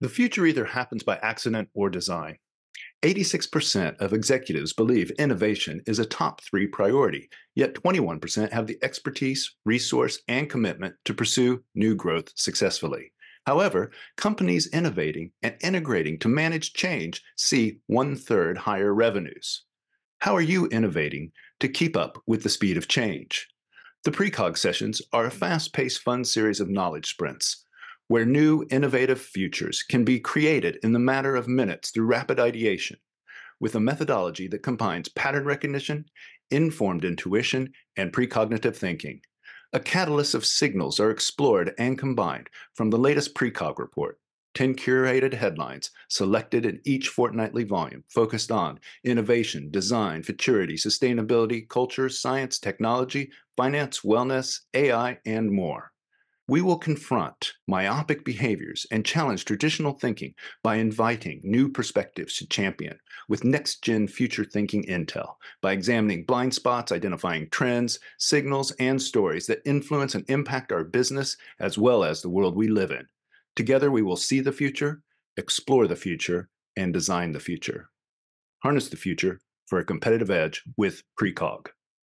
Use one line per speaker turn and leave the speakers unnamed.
The future either happens by accident or design. 86% of executives believe innovation is a top three priority, yet 21% have the expertise, resource, and commitment to pursue new growth successfully. However, companies innovating and integrating to manage change see one third higher revenues. How are you innovating to keep up with the speed of change? The Precog sessions are a fast paced, fun series of knowledge sprints where new innovative futures can be created in the matter of minutes through rapid ideation with a methodology that combines pattern recognition, informed intuition, and precognitive thinking. A catalyst of signals are explored and combined from the latest precog report. 10 curated headlines selected in each fortnightly volume focused on innovation, design, futurity, sustainability, culture, science, technology, finance, wellness, AI, and more. We will confront myopic behaviors and challenge traditional thinking by inviting new perspectives to champion with next gen future thinking intel by examining blind spots, identifying trends, signals, and stories that influence and impact our business as well as the world we live in. Together, we will see the future, explore the future, and design the future. Harness the future for a competitive edge with Precog.